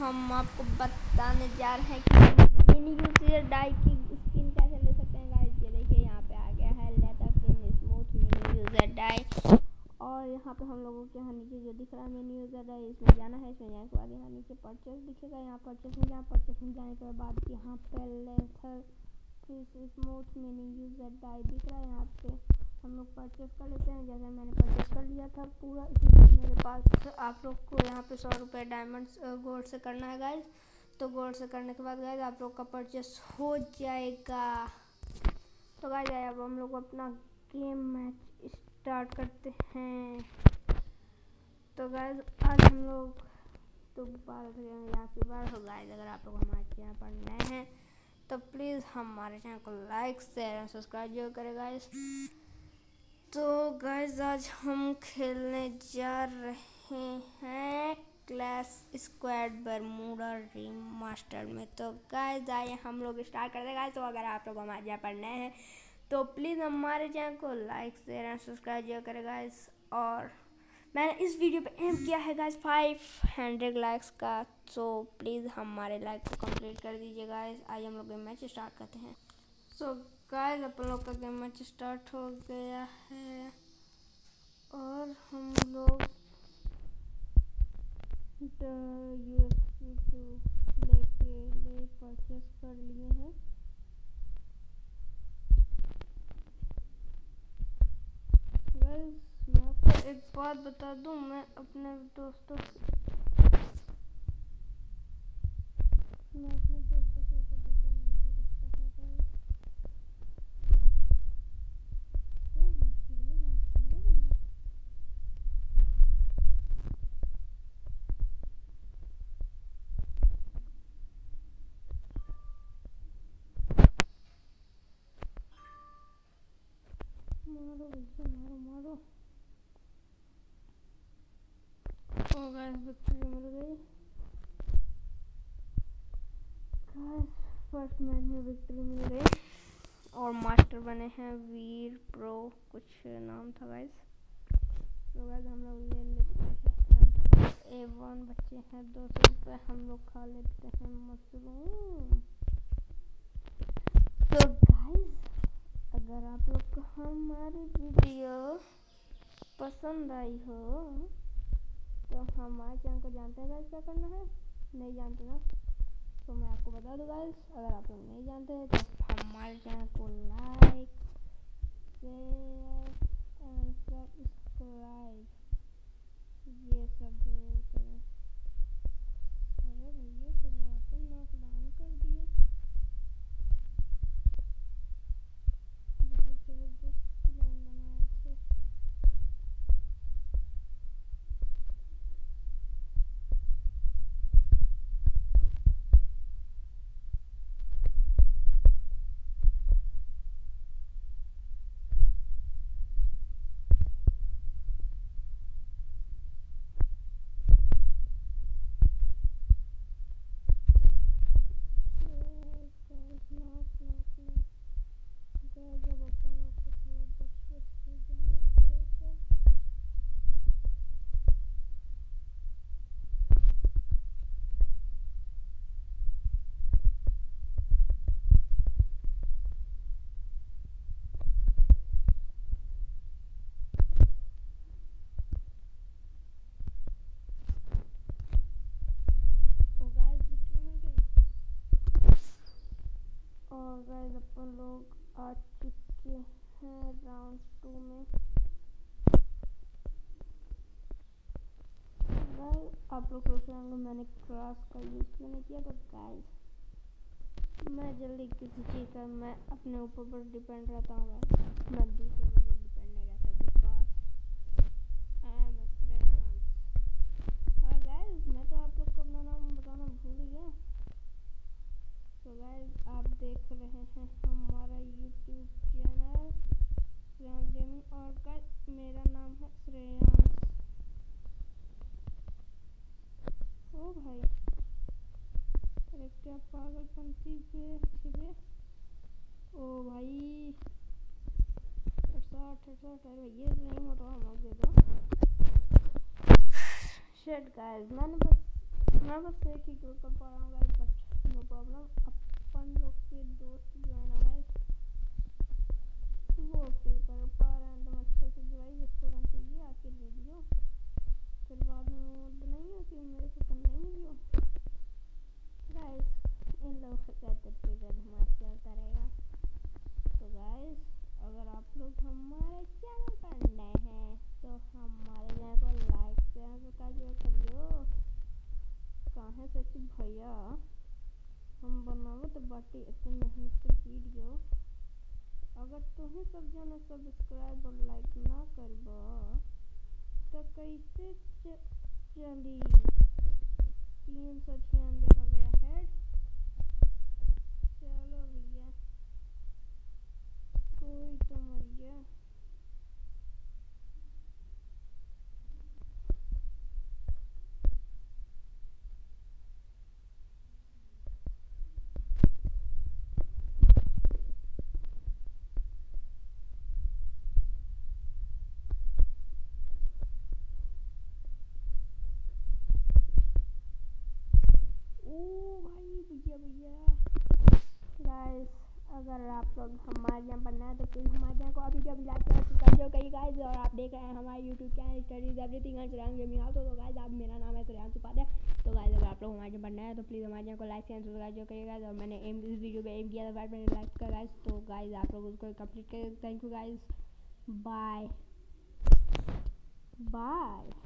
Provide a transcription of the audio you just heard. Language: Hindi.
हम आपको बताने जा रहे हैं कि मिनी यूज़र डाई की स्किन कैसे ले सकते हैं गाइस ये देखिए, यहाँ पे आ गया है letter pin smooth mini user dye. और यहाँ पे हम लोगों के यहाँ नीचे जो दिख रहा है, मिनी यूज़र डाई, इसमें जाना है, इसमें जाने के बाद यहाँ नीचे परचेस दिखेगा, यहाँ परचेस में जाए परचेस में जाने के बाद यहाँ पे leather smooth mini user dye दिख रहा है यहाँ पे। हम लोग परचेस कर लेते हैं। जैसे मैंने परचेस कर लिया था पूरा, इसलिए मेरे पास आप लोग को यहाँ पे सौ रुपये डायमंड्स गोल्ड से करना है गाइज़ तो गोल्ड से करने के बाद गाइज़ आप लोग का परचेस हो जाएगा। तो गाइज़ अब हम लोग अपना गेम मैच स्टार्ट करते हैं। तो गाइज़ आज हम लोग तो बारह यहाँ से बारह हो गाइज़ अगर आप लोग हमारे चैनल पर नए हैं तो प्लीज़ हमारे चैनल को लाइक शेयर एंड सब्सक्राइब ज़रूर करें गाइज़ तो गाइज़ आज हम खेलने जा रहे हैं clash squad Bermuda remaster में। तो गाइज़ आइए हम लोग स्टार्ट करते गाइज़ तो अगर आप लोग हमारे यहाँ पर नए हैं तो प्लीज़ हमारे चैनल को लाइक शेयर एंड सब्सक्राइब ज़रूर करें गाइज़ और मैंने इस वीडियो पे एम किया है गाइज़ फाइव हंड्रेड लाइक्स का। तो प्लीज़ हमारे लाइक को कंप्लीट कर दीजिए गाइज़ आइए हम लोग मैच स्टार्ट करते हैं। सो गाइस अपन लोग का गेम मैच स्टार्ट हो गया है। और हम लोग लेके ले परचेस कर लिए हैं। मैं आपको एक बात बता दूँ, मैं अपने दोस्तों मैं अपने दोस्तों के ऊपर मारो भैया मारो मारो गाइस विक्ट्री मिल गई गाइस फ़र्स्ट मैच में विक्ट्री मिल गई और मास्टर बने हैं वीर प्रो कुछ नाम था गाइस तो गाइस हम लोग ले लेते हैं ए वन बच्चे हैं, दो सौ रुपये हम लोग खा लेते हैं, मशरूम. तो गाइस अगर आप लोग को हमारी वीडियो पसंद आई हो तो हमारे चैनल को जानते हैं क्या करना है? नहीं जानते ना? तो मैं आपको बता दूँ गाइस अगर आप लोग नहीं जानते हैं तो हमारे चैनल को लाइक शेयर एंड सब्सक्राइब ये सब ज़रूर करें अरे भैया शुरुआत नॉकडाउन कर दिए बहुत ज़बरदस्त प्लान बनाए थे जब अपन लोग को थोड़ा बच बच के जाना पड़ेगा तो गाइस विक्ट्री मिल गई और गाइस अपन लोग आ चुके हैं राउंड टू में। गाइस आप लोग सोच रहे होंगे मैंने क्रॉस का यूज़ क्यों नहीं किया तो गाइस मैं जल्दी किसी चीज़ का मैं अपने ऊपर पर डिपेंड रहता हूँ मैं दूसरे के ऊपर डिपेंड नहीं रहता बिकॉज़ आई एम श्रेयांश और गाइस मैं तो आप लोग को अपना नाम बताना भूल ही गया तो गाइस आप देख रहे हैं हमारा यूट्यूब चैनल श्रेयांश गेमिंग और गाइस मेरा नाम है श्रेयांश। ओ भाई, अरे क्या पागलपंती पे छिपे ओ भाई हेडशॉट हेडशॉट अरे ये नहीं मोटा हम दे दो शेट गाइस मैंने बस मैं बस एक ही क्यों कर पा रहा हूँ गाइस प्रॉब्लम अपन लोग के दोस्त जो है ना गाइस वो किल कर पा रहे हैं एकदम अच्छे से जो है जिसको करना चाहिए आपके वीडियो फिर बाद में नहीं हो कि मेरे को करना नहीं मिली हो गाइस इन लोगों से कहते ट्रिगर हमारा चलता रहेगा तो गाइस अगर आप लोग हमारे चैनल पर नए हैं तो हमारे चैनल को लाइक शेयर कर करियो कहाँ से कि भैया? हम बनावे तो बाटी इतनी मेहनत से वीडियो। अगर तुम्हें सब जन सब्सक्राइब और लाइक ना करब तो कैसे चली? तीन सौ छियानवे हो गया हेड चलो भैया कोई तो मर गया भैया भैया गाइस अगर आप लोग हमारे यहाँ बनना है तो प्लीज़ हमारे चैनल को अभी अभी लाइक करें सब्सक्राइब करिए गाइज़ और आप देख रहे हैं हमारे YouTube channel studies everything and gaming house तो गाइज़ आप मेरा नाम है श्रेयांश उपाध्याय तो गाइज़ अगर आप लोग हमारे यहाँ बनना है तो प्लीज़ हमारे चैनल को लाइक एंड सब्सक्राइब करिएगा और मैंने एम इस वीडियो पे एम किया था मैंने लाइक का गाइस तो गाइज़ आप लोग उसको कंप्लीट करें thank you guys bye bye